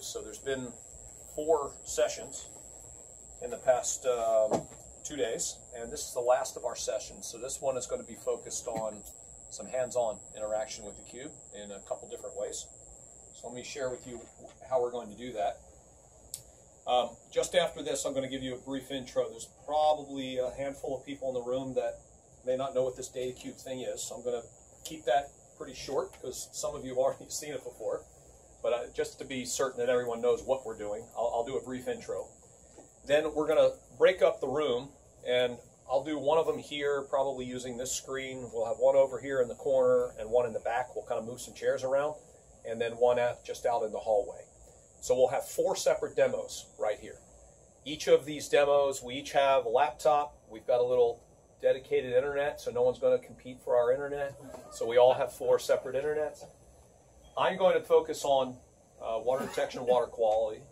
So there's been four sessions in the past um, two days, and this is the last of our sessions. So this one is going to be focused on some hands-on interaction with the cube in a couple different ways. So let me share with you how we're going to do that. Um, just after this, I'm going to give you a brief intro. There's probably a handful of people in the room that may not know what this data cube thing is, so I'm going to keep that pretty short because some of you have already seen it before. But uh, just to be certain that everyone knows what we're doing, I'll, I'll do a brief intro. Then we're going to break up the room, and I'll do one of them here, probably using this screen. We'll have one over here in the corner and one in the back. We'll kind of move some chairs around, and then one out, just out in the hallway. So we'll have four separate demos right here. Each of these demos, we each have a laptop. We've got a little dedicated internet, so no one's going to compete for our internet. So we all have four separate internets. I'm going to focus on uh, water detection, water quality.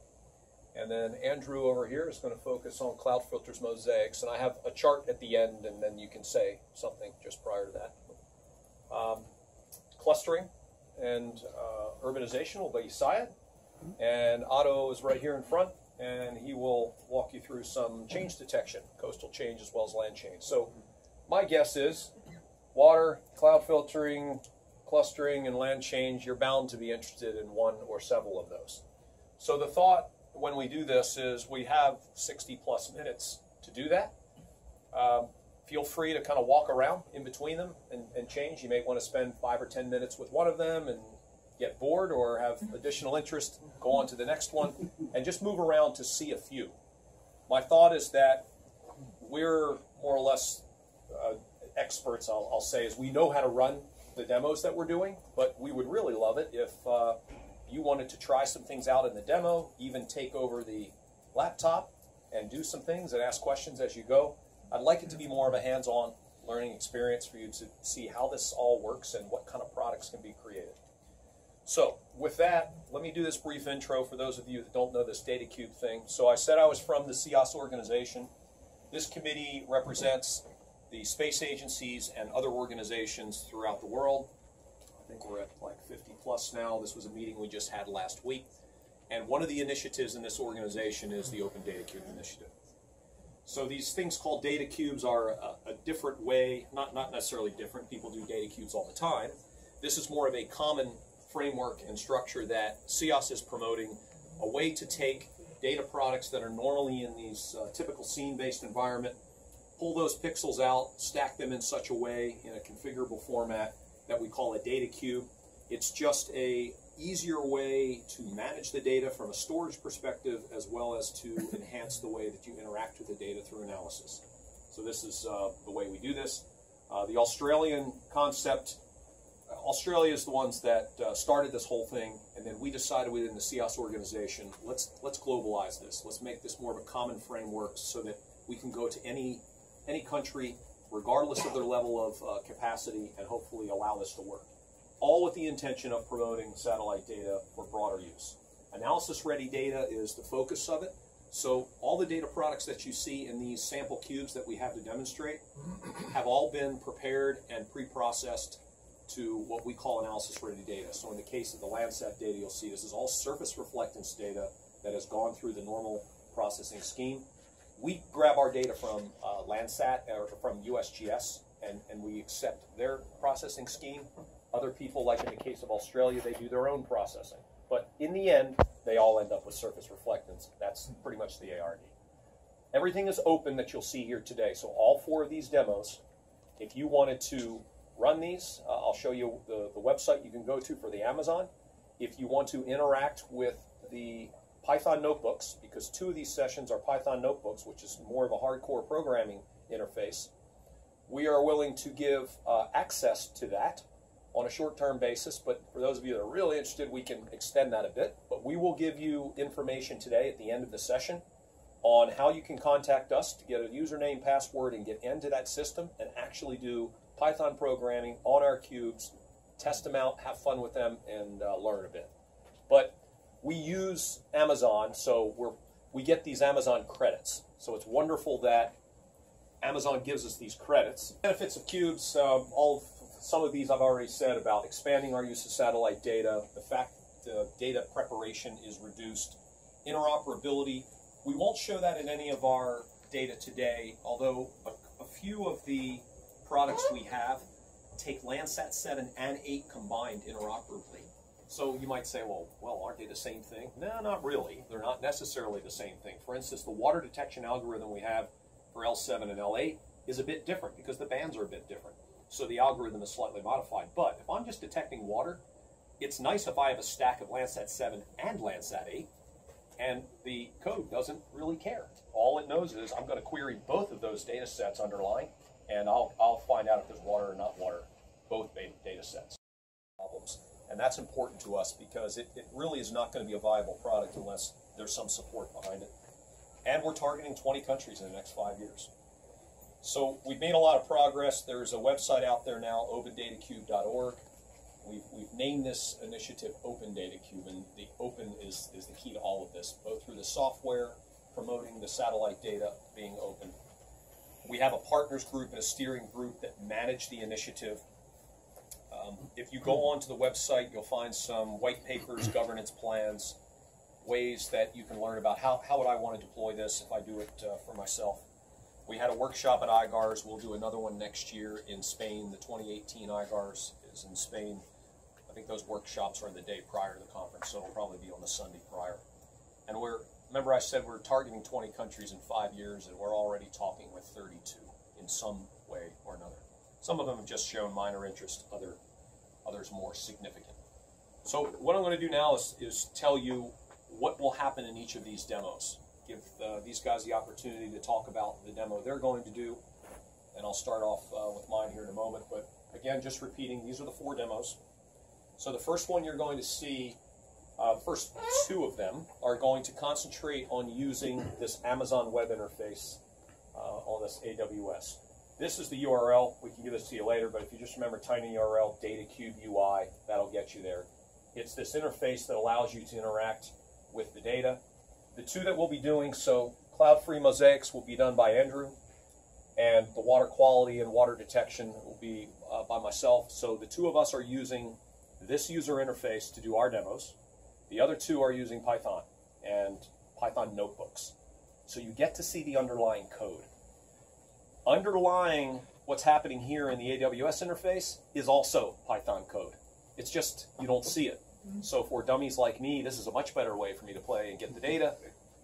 And then Andrew over here is going to focus on cloud filters, mosaics. And I have a chart at the end, and then you can say something just prior to that. Um, clustering and uh, urbanization will be Syed. And Otto is right here in front, and he will walk you through some change detection, coastal change as well as land change. So my guess is water, cloud filtering, clustering, and land change, you're bound to be interested in one or several of those. So the thought when we do this is we have 60 plus minutes to do that. Um, feel free to kind of walk around in between them and, and change. You may want to spend five or 10 minutes with one of them and get bored or have additional interest, go on to the next one, and just move around to see a few. My thought is that we're more or less uh, experts, I'll, I'll, say, is we know how to run the demos that we're doing, but we would really love it if uh, you wanted to try some things out in the demo, even take over the laptop and do some things and ask questions as you go. I'd like it to be more of a hands-on learning experience for you to see how this all works and what kind of products can be created. So with that, let me do this brief intro for those of you that don't know this DataCube thing. So I said I was from the CEOS organization. This committee represents the space agencies and other organizations throughout the world. I think we're at like 50 plus now. This was a meeting we just had last week. And one of the initiatives in this organization is the Open Data Cube Initiative. So these things called data cubes are a, a, different way, not, not necessarily different, people do data cubes all the time. This is more of a common framework and structure that CEOS is promoting, a way to take data products that are normally in these uh, typical scene-based environment, pull those pixels out, stack them in such a way in a configurable format that we call a data cube. It's just a easier way to manage the data from a storage perspective as well as to enhance the way that you interact with the data through analysis. So this is uh, the way we do this. Uh, the Australian concept Australia is the ones that uh, started this whole thing, and then we decided within the CEOS organization, let's let's globalize this. Let's make this more of a common framework so that we can go to any any country, regardless of their level of uh, capacity, and hopefully allow this to work. All with the intention of promoting satellite data for broader use. Analysis-ready data is the focus of it. So all the data products that you see in these sample cubes that we have to demonstrate have all been prepared and pre-processed to what we call analysis ready data. So in the case of the Landsat data, you'll see this is all surface reflectance data that has gone through the normal processing scheme. We grab our data from uh, Landsat or from USGS and, and we accept their processing scheme. Other people, like in the case of Australia, they do their own processing. But in the end, they all end up with surface reflectance. That's pretty much the ARD. Everything is open that you'll see here today. So all four of these demos, if you wanted to run these. Uh, I'll show you the, the website you can go to for the Amazon. If you want to interact with the Python notebooks, because two of these sessions are Python notebooks, which is more of a hardcore programming interface, we are willing to give uh, access to that on a short-term basis, but for those of you that are really interested, we can extend that a bit. But we will give you information today at the end of the session on how you can contact us to get a username, password, and get into that system and actually do Python programming on our cubes, test them out, have fun with them, and uh, learn a bit. But we use Amazon, so we're, we get these Amazon credits. So it's wonderful that Amazon gives us these credits. Benefits of cubes, um, all some of these I've already said about expanding our use of satellite data, the fact the data preparation is reduced. Interoperability, we won't show that in any of our data today, although a, a few of the products we have take Landsat 7 and 8 combined interoperably. So you might say, well, well, aren't they the same thing? No, not really. They're not necessarily the same thing. For instance, the water detection algorithm we have for L7 and L8 is a bit different because the bands are a bit different. So the algorithm is slightly modified. But if I'm just detecting water, it's nice if I have a stack of Landsat 7 and Landsat 8, and the code doesn't really care. All it knows is I'm going to query both of those data sets underlying, and I'll, I'll find out if there's water or not water, both data sets. And that's important to us because it, it really is not going to be a viable product unless there's some support behind it. And we're targeting 20 countries in the next five years. So we've made a lot of progress. There's a website out there now, opendatacube.org. We've, we've named this initiative Open Data Cube, and the open is, is the key to all of this, both through the software, promoting the satellite data being open. We have a partners group and a steering group that manage the initiative. Um, if you go onto the website, you'll find some white papers, governance plans, ways that you can learn about how, how would I want to deploy this if I do it uh, for myself. We had a workshop at IGARSS. We'll do another one next year in Spain. The 2018 IGARSS is in Spain. I think those workshops are the day prior to the conference, so it'll probably be on the Sunday prior. And we're, remember I said we're targeting 20 countries in five years, and we're already talking with 32 in some way or another. Some of them have just shown minor interest, other, others more significant. So what I'm going to do now is, is tell you what will happen in each of these demos give uh, these guys the opportunity to talk about the demo they're going to do. And I'll start off uh, with mine here in a moment. But again, just repeating, these are the four demos. So the first one you're going to see, uh, the first two of them are going to concentrate on using this Amazon Web Interface uh, on this AWS. This is the URL. We can give this to you later, but if you just remember tinyurl datacube UI, that'll get you there. It's this interface that allows you to interact with the data the two that we'll be doing, so cloud-free mosaics will be done by Andrew, and the water quality and water detection will be uh, by myself. So the two of us are using this user interface to do our demos. The other two are using Python and Python notebooks. So you get to see the underlying code. Underlying what's happening here in the AWS interface is also Python code. It's just you don't see it. So for dummies like me, this is a much better way for me to play and get the data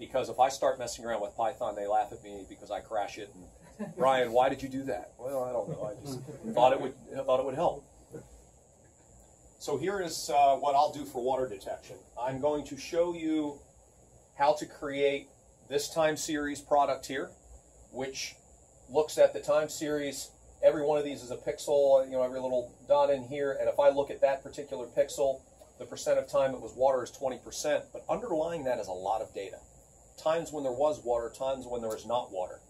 because if I start messing around with Python, they laugh at me because I crash it. And Brian, why did you do that? Well, I don't know. I just thought it would thought it would help. So here is uh, what I'll do for water detection. I'm going to show you how to create this time series product here, which looks at the time series. Every one of these is a pixel, you know, every little dot in here. And if I look at that particular pixel, the percent of time it was water is 20%, but underlying that is a lot of data. Times when there was water, times when there was not water.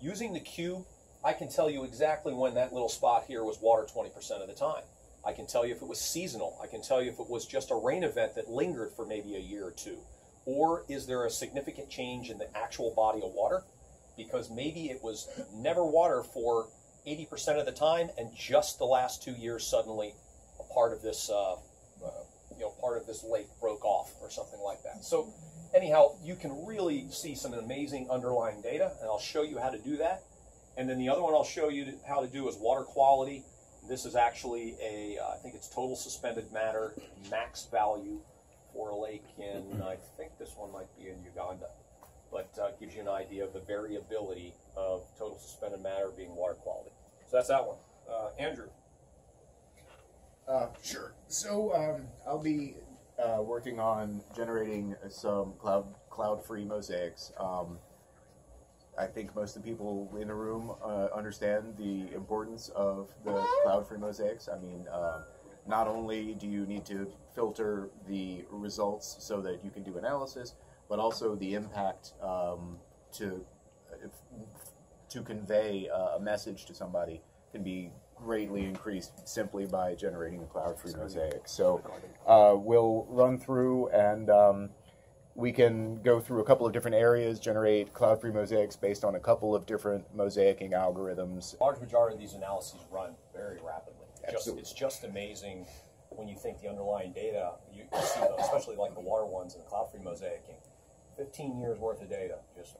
Using the cube, I can tell you exactly when that little spot here was water 20% of the time. I can tell you if it was seasonal. I can tell you if it was just a rain event that lingered for maybe a year or two. Or is there a significant change in the actual body of water? Because maybe it was never water for 80% of the time, and just the last two years suddenly a part of this uh, you know part of this lake broke off or something like that. So anyhow, you can really see some amazing underlying data, and I'll show you how to do that. And then the other one I'll show you how to do is water quality. This is actually a, uh, I think it's total suspended matter max value for a lake in, I think this one might be in Uganda, but uh, gives you an idea of the variability of total suspended matter being water quality. So that's that one. Uh, Andrew. Uh, sure. So um, I'll be uh, working on generating some cloud cloud-free mosaics. Um, I think most of the people in the room uh, understand the importance of the cloud-free mosaics. I mean, uh, not only do you need to filter the results so that you can do analysis, but also the impact um, to to convey a message to somebody can be greatly increased simply by generating a cloud-free mosaic. So uh, we'll run through and um, we can go through a couple of different areas, generate cloud-free mosaics based on a couple of different mosaicing algorithms. A large majority of these analyses run very rapidly. Just, it's just amazing when you think the underlying data, you, see, especially like the water ones and the cloud-free mosaicing, 15 years worth of data, just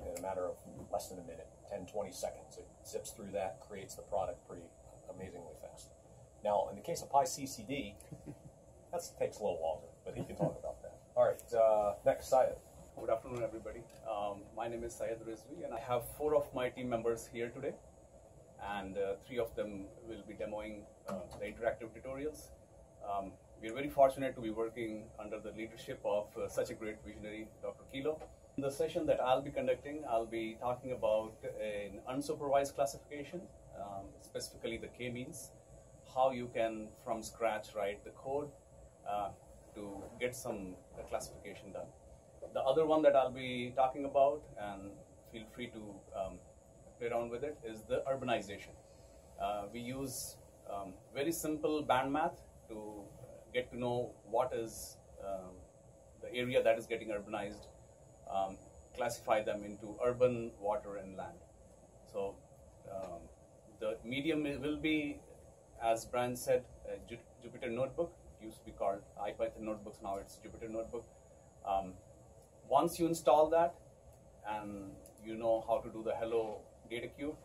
in a matter of less than a minute, 10, 20 seconds. It zips through that, creates the product pretty amazingly fast. Now, in the case of PyCCD, that takes a little longer, but he can talk about that. All right, uh, next, Syed. Good afternoon, everybody. Um, my name is Syed Rizvi, and I have four of my team members here today, and uh, three of them will be demoing uh, the interactive tutorials. Um, we are very fortunate to be working under the leadership of uh, such a great visionary, Dr. Killough. In the session that I'll be conducting, I'll be talking about an unsupervised classification, um, specifically the k-means, how you can, from scratch, write the code uh, to get some uh, classification done. The other one that I'll be talking about, and feel free to um, play around with it, is the urbanization. Uh, we use um, very simple band math to get to know what is um, the area that is getting urbanized, um, classify them into urban, water, and land. So um, the medium will be, as Brian said, Jupyter Notebook. It used to be called IPython Notebooks. Now it's Jupyter Notebook. Um, once you install that and you know how to do the hello data cube,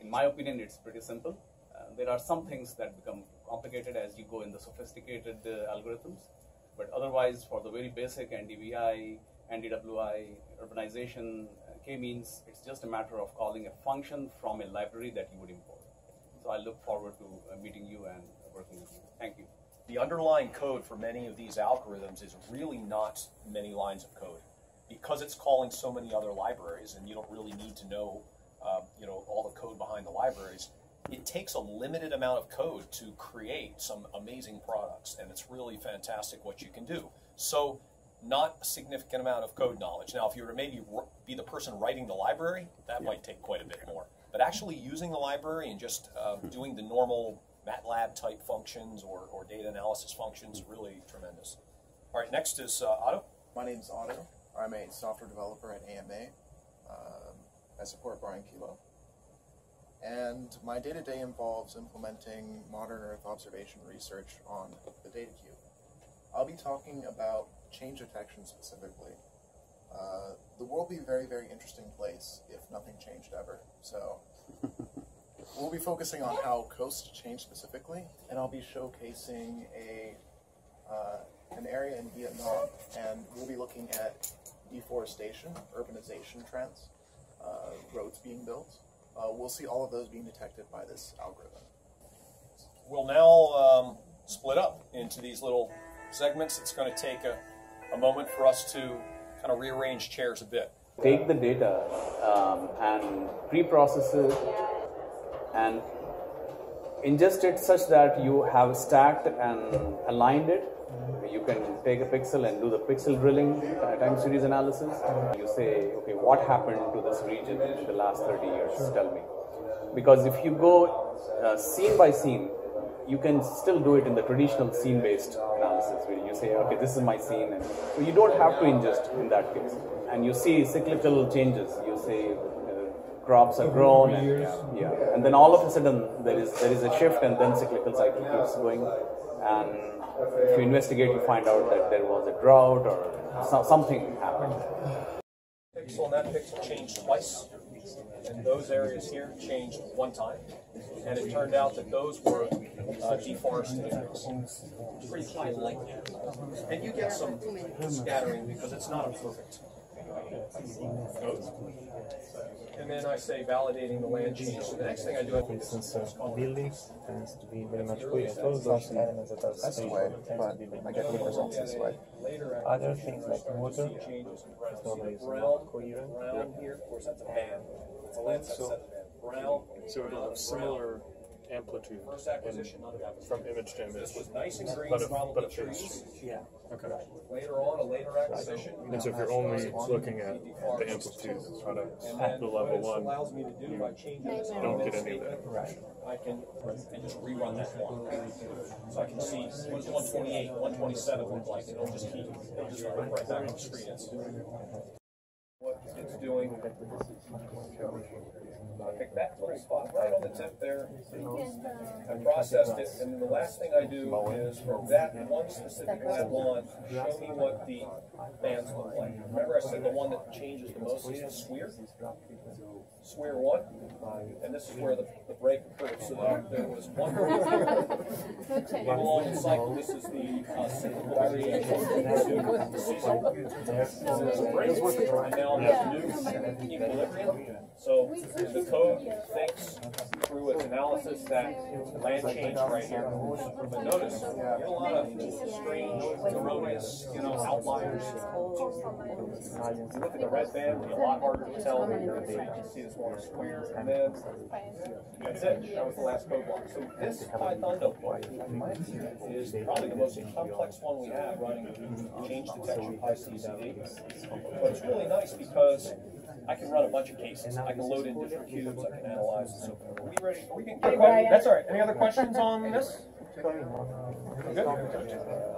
in my opinion, it's pretty simple. Uh, there are some things that become complicated as you go in the sophisticated uh, algorithms, but otherwise, for the very basic NDVI, NDWI, urbanization, uh, k-means, it's just a matter of calling a function from a library that you would import. So I look forward to uh, meeting you and working with you. Thank you the underlying code for many of these algorithms is really not many lines of code because it's calling so many other libraries and you don't really need to know uh, you know all the code behind the libraries it takes a limited amount of code to create some amazing products and it's really fantastic what you can do so not a significant amount of code knowledge now if you were to maybe be the person writing the library that yeah. might take quite a bit more but actually using the library and just uh, doing the normal MATLAB type functions or, or data analysis functions, really tremendous. All right, next is uh, Otto. My name is Otto. I'm a software developer at AMA. Um, I support Brian Killough. And my day-to-day involves implementing modern Earth observation research on the data cube. I'll be talking about change detection specifically. Uh, the world would be a very, very interesting place if nothing changed ever. So we'll be focusing on how coasts change specifically, and I'll be showcasing a uh, an area in Vietnam, and we'll be looking at deforestation, urbanization trends, uh, roads being built. Uh, we'll see all of those being detected by this algorithm. We'll now um, split up into these little segments. It's going to take a, a moment for us to kind of rearrange chairs a bit. Take the data um, and pre-process it and ingest it such that you have stacked and aligned it. You can take a pixel and do the pixel drilling uh, time series analysis. You say, okay, what happened to this region in the last 30 years? Tell me. Because if you go uh, scene by scene, you can still do it in the traditional scene-based analysis where you say, okay, this is my scene, and you don't have to ingest in that case. And you see cyclical changes. You say crops are grown and yeah, and then all of a sudden there is there is a shift and then cyclical cycle keeps going. And if you investigate you find out that there was a drought or so, something happened. Pixel and that pixel changed twice. And those areas here changed one time. And it turned out that those were uh, deforested areas. Pretty high length. And you get some scattering because it's not a perfect and then I say validating the land change. So the next thing I do, I For instance, uh, buildings tends to be very much poised. All those elements that are That's the way, but I get good results this way. Other things like water, it's normally is not coherent. Brown here, of course, that's a band. It's a Landsat So- set of band. Brown. So it'll have similar amplitude First acquisition, and from image to image. This was nice and green, But if, probably but if it's, trees. Yeah. okay. Later on, a later acquisition. And so if you're only looking at the amplitude and product, And then the what level this one, allows me to do by changing this don't get any of that Right. I can, I just rerun that one. So I can see what does 128, 127 look like, and it'll just keep, it'll just right back on the screen. It's- it's doing. I picked that little spot right on the tip there. I processed it, and the last thing I do is from that one specific lat lon, show me what the bands look like. Remember I said the one that changes the most is the SWIR? SWIR one, and this is where the, the break occurred. so there was one along the cycle, this is the, uh, cyclical variation. So there's a break, and now there's new equilibrium. So the code thinks through its analysis that land change right here. But notice, you get a lot of strange, erroneous, you know, outliers. You look at the red band, it's a lot harder to tell. So you can see this one square, and then that's it. That was the last code block. So this Python notebook is probably the most complex one we have running change detection PyCCD. But it's really nice because I can run a bunch of cases. I can load in different cubes. I can analyze and so forth. Are we ready? Are we getting? That's all right. Any other questions on this? Good.